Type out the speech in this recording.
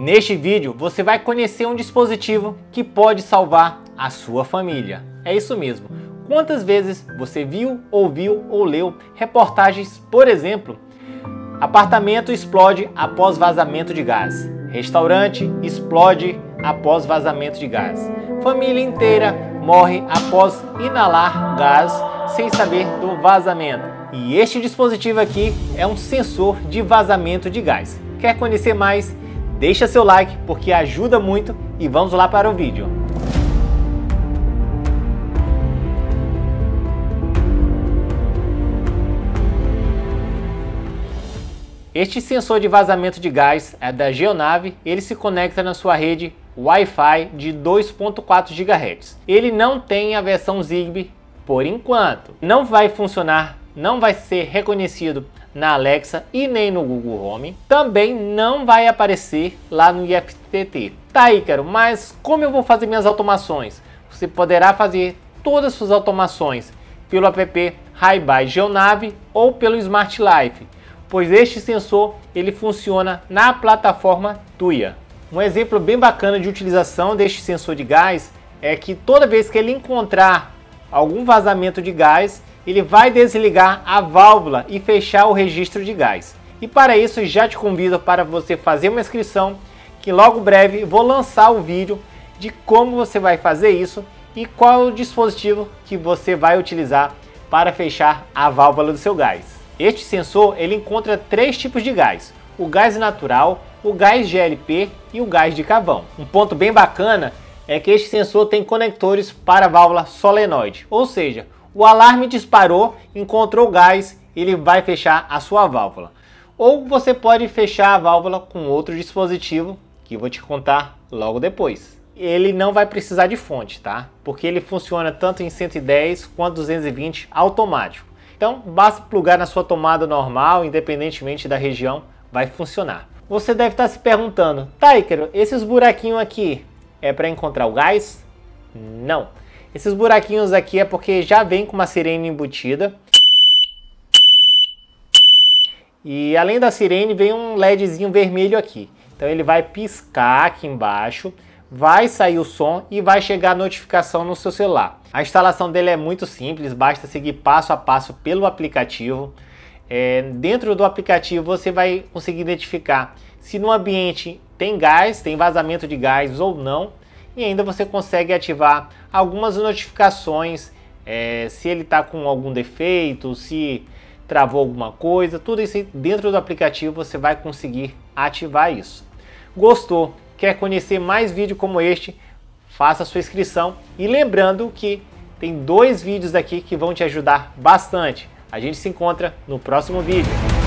Neste vídeo você vai conhecer um dispositivo que pode salvar a sua família. É isso mesmo. Quantas vezes você viu, ouviu ou leu reportagens, por exemplo, apartamento explode após vazamento de gás, restaurante explode após vazamento de gás, família inteira morre após inalar gás sem saber do vazamento. E este dispositivo aqui é um sensor de vazamento de gás. Quer conhecer mais? Deixa seu like porque ajuda muito e vamos lá para o vídeo. Este sensor de vazamento de gás é da Geonave, ele se conecta na sua rede Wi-Fi de 2.4 GHz. Ele não tem a versão Zigbee por enquanto. Não vai funcionar, não vai ser reconhecido na Alexa e nem no Google Home. Também não vai aparecer lá no IFTT. Tá, Ícaro, mas como eu vou fazer minhas automações? Você poderá fazer todas as suas automações pelo app HiBy Geonave ou pelo Smart Life, pois este sensor ele funciona na plataforma Tuya. Um exemplo bem bacana de utilização deste sensor de gás é que toda vez que ele encontrar algum vazamento de gás, ele vai desligar a válvula e fechar o registro de gás. E para isso já te convido para você fazer uma inscrição, que logo breve vou lançar o vídeo de como você vai fazer isso e qual o dispositivo que você vai utilizar para fechar a válvula do seu gás. Este sensor ele encontra três tipos de gás: o gás natural, o gás GLP e o gás de carvão. Um ponto bem bacana é que este sensor tem conectores para a válvula solenoide, ou seja, o alarme disparou, encontrou gás, ele vai fechar a sua válvula. Ou você pode fechar a válvula com outro dispositivo, que vou te contar logo depois. Ele não vai precisar de fonte, tá? Porque ele funciona tanto em 110 quanto 220 automático. Então, basta plugar na sua tomada normal, independentemente da região, vai funcionar. Você deve estar se perguntando, tá, esses buraquinhos aqui é para encontrar o gás? Não. Esses buraquinhos aqui é porque já vem com uma sirene embutida. E além da sirene vem um LEDzinho vermelho aqui. Então ele vai piscar aqui embaixo, vai sair o som e vai chegar a notificação no seu celular. A instalação dele é muito simples, basta seguir passo a passo pelo aplicativo. É, dentro do aplicativo você vai conseguir identificar se no ambiente tem gás, tem vazamento de gás ou não, e ainda você consegue ativar algumas notificações é, se ele está com algum defeito, se travou alguma coisa, tudo isso dentro do aplicativo você vai conseguir ativar isso. Gostou? Quer conhecer mais vídeo como este? Faça sua inscrição e lembrando que tem dois vídeos aqui que vão te ajudar bastante. A gente se encontra no próximo vídeo.